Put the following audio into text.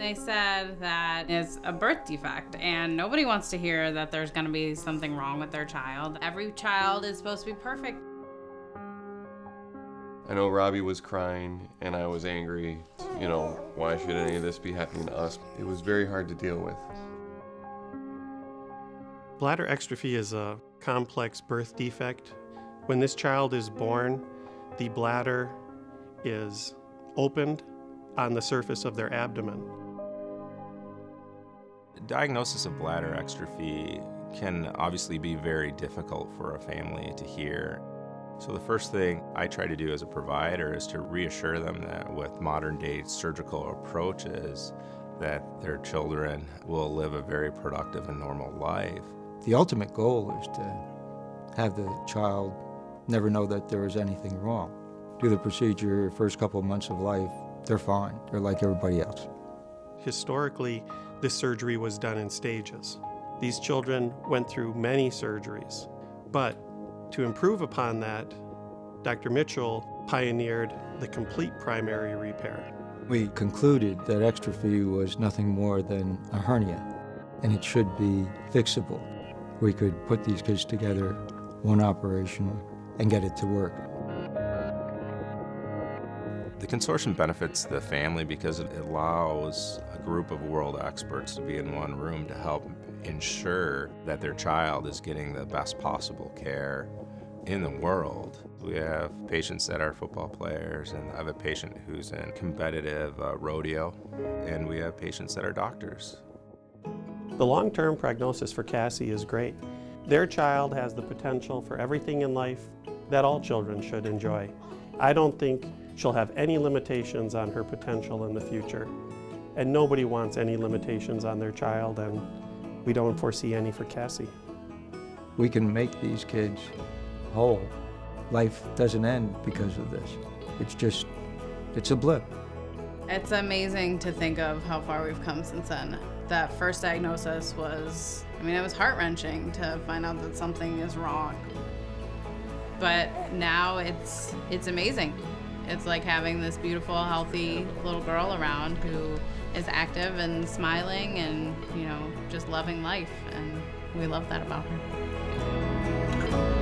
They said that it's a birth defect, and nobody wants to hear that there's going to be something wrong with their child. Every child is supposed to be perfect. I know Robbie was crying and I was angry. You know, why should any of this be happening to us? It was very hard to deal with. Bladder exstrophy is a complex birth defect. When this child is born, the bladder is opened on the surface of their abdomen. Diagnosis of bladder exstrophy can obviously be very difficult for a family to hear. So the first thing I try to do as a provider is to reassure them that with modern day surgical approaches that their children will live a very productive and normal life. The ultimate goal is to have the child never know that there is anything wrong. Do the procedure first couple of months of life, they're fine. They're like everybody else. Historically, this surgery was done in stages. These children went through many surgeries, but to improve upon that, Dr. Mitchell pioneered the complete primary repair. We concluded that exstrophy was nothing more than a hernia, and it should be fixable. We could put these kids together, one operation, and get it to work. The consortium benefits the family because it allows a group of world experts to be in one room to help ensure that their child is getting the best possible care in the world. We have patients that are football players, and I have a patient who's in competitive uh, rodeo, and we have patients that are doctors. The long-term prognosis for Cassie is great. Their child has the potential for everything in life that all children should enjoy. I don't think she'll have any limitations on her potential in the future. And nobody wants any limitations on their child, and we don't foresee any for Cassie. We can make these kids whole. Life doesn't end because of this. It's just, it's a blip. It's amazing to think of how far we've come since then. That first diagnosis was, I mean, it was heart wrenching to find out that something is wrong. But now it's it's amazing. It's like having this beautiful, healthy little girl around who is active and smiling and, you know, just loving life. And we love that about her.